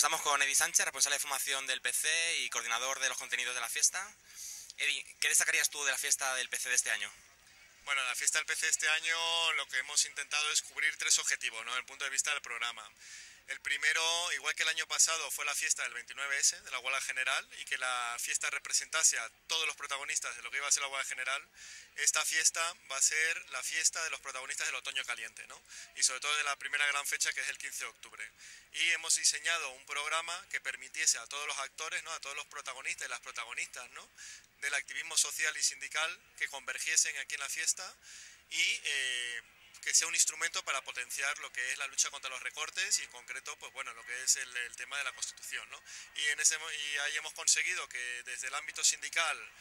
con Eddie Sánchez, responsable de formación del PC y coordinador de los contenidos de la fiesta. Eddie, ¿qué destacarías tú de la fiesta del PC de este año? Bueno, la fiesta del PC este año lo que hemos intentado es cubrir tres objetivos, ¿no? Desde el punto de vista del programa. El primero, igual que el año pasado, fue la fiesta del 29S, de la huelga general, y que la fiesta representase a todos los protagonistas de lo que iba a ser la huelga general. Esta fiesta va a ser la fiesta de los protagonistas del otoño caliente, ¿no? Y sobre todo de la primera gran fecha, que es el 15 de octubre. Y hemos diseñado un programa que permitiese a todos los actores, ¿no? A todos los protagonistas y las protagonistas, ¿no? Del activismo social y sindical que convergiesen aquí en la fiesta y... Eh, que sea un instrumento para potenciar lo que es la lucha contra los recortes y en concreto, pues bueno, lo que es el, tema de la Constitución, ¿no? Y, en ese, y ahí hemos conseguido que desde el ámbito sindical,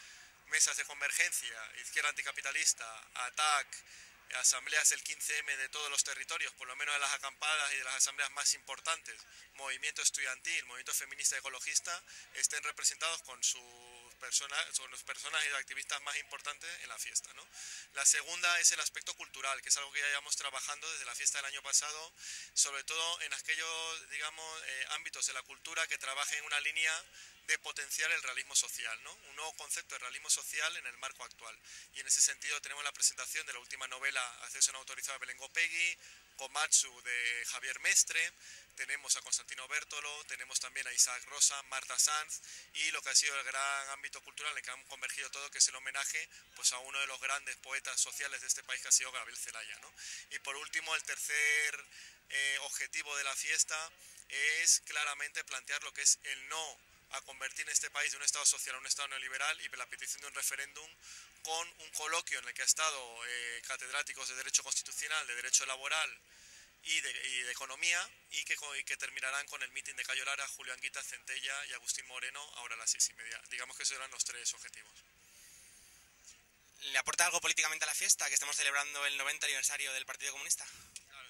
mesas de convergencia, izquierda anticapitalista, ATAC, asambleas del 15M de todos los territorios, por lo menos de las acampadas y de las asambleas más importantes, movimiento estudiantil, movimiento feminista ecologista, estén representados con sus personas, son los personajes activistas más importantes en la fiesta. ¿no? La segunda es el aspecto cultural, que es algo que ya llevamos trabajando desde la fiesta del año pasado, sobre todo en aquellos digamos, eh, ámbitos de la cultura que trabajen en una línea de potenciar el realismo social, ¿no? un nuevo concepto de realismo social en el marco actual. Y en ese sentido tenemos la presentación de la última novela Acceso no autorizado de Belén Gopegui, Komatsu de Javier Mestre, tenemos a Constantino Bertolo, tenemos también a Isaac Rosa, Marta Sanz y lo que ha sido el gran ámbito cultural en que han convergido todo, que es el homenaje pues, a uno de los grandes poetas sociales de este país que ha sido Gabriel Zelaya. ¿no? Y por último, el tercer eh, objetivo de la fiesta es claramente plantear lo que es el no a convertir en este país de un Estado social a un Estado neoliberal y la petición de un referéndum con un coloquio en el que ha estado eh, catedráticos de Derecho Constitucional, de Derecho Laboral y de, Economía y que, que, terminarán con el mitin de Cayo Lara, Julio Anguita, Centella y Agustín Moreno ahora a las seis y media. Digamos que esos eran los tres objetivos. ¿Le aporta algo políticamente a la fiesta que estamos celebrando el 90 aniversario del Partido Comunista?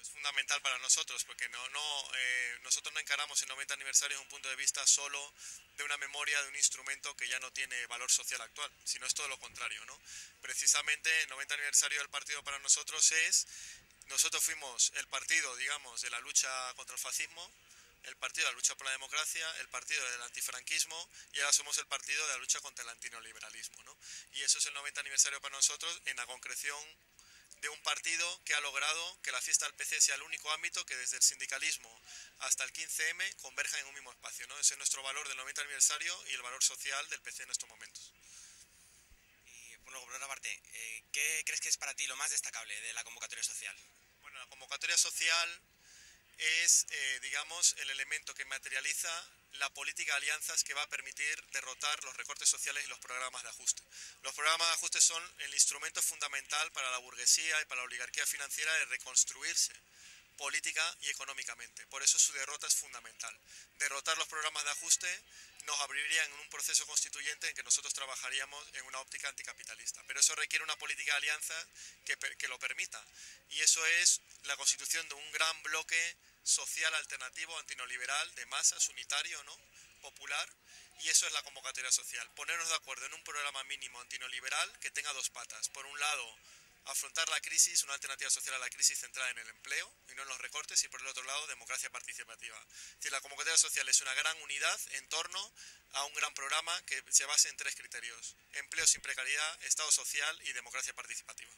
es fundamental para nosotros, porque no, no, eh, nosotros no encaramos el 90 aniversario desde un punto de vista solo de una memoria de un instrumento que ya no tiene valor social actual, sino es todo lo contrario. ¿no? Precisamente el 90 aniversario del partido para nosotros es, nosotros fuimos el partido, digamos, de la lucha contra el fascismo, el partido de la lucha por la democracia, el partido del antifranquismo y ahora somos el partido de la lucha contra el antineoliberalismo. ¿no? Y eso es el 90 aniversario para nosotros en la concreción de un partido que ha logrado que la fiesta del PC sea el único ámbito que desde el sindicalismo hasta el 15M converja en un mismo espacio. Ese es nuestro valor del 90 aniversario y el valor social del PC en estos momentos. Y bueno, por otra parte, eh, ¿qué crees que es para ti lo más destacable de la convocatoria social? Bueno, la convocatoria social es, eh, digamos, el elemento que materializa la política de alianzas que va a permitir derrotar los recortes sociales y los programas de ajuste. Los programas de ajuste son el instrumento fundamental para la burguesía y para la oligarquía financiera de reconstruirse política y económicamente. Por eso su derrota es fundamental. Derrotar los programas de ajuste nos abriría en un proceso constituyente en que nosotros trabajaríamos en una óptica anticapitalista. Pero eso requiere una política de alianza que, lo permita. Y eso es la constitución de un gran bloque social alternativo antineoliberal de masas, unitario, ¿no? popular, y eso es la convocatoria social. Ponernos de acuerdo en un programa mínimo antineoliberal que tenga dos patas. Por un lado, afrontar la crisis, una alternativa social a la crisis centrada en el empleo y no en los recortes, y por el otro lado, democracia participativa. La convocatoria social es una gran unidad en torno a un gran programa que se base en tres criterios. Empleo sin precariedad, Estado social y democracia participativa.